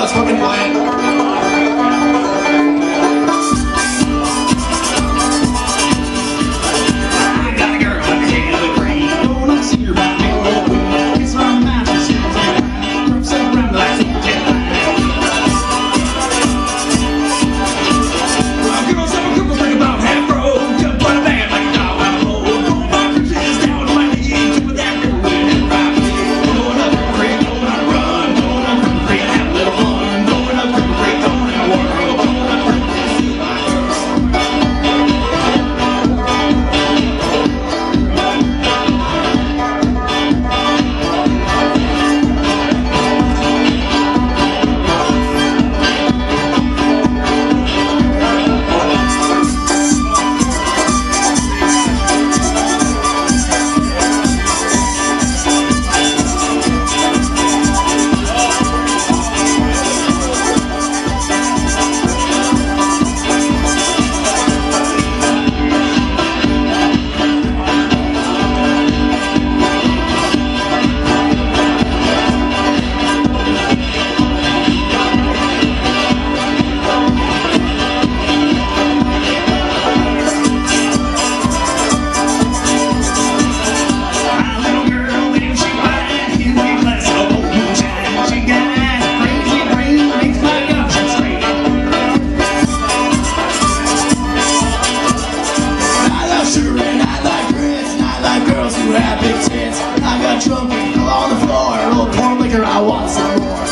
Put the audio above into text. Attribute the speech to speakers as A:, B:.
A: let's fucking play. two have big tits I got drunk and fell on the floor Old porn liquor, I want some more.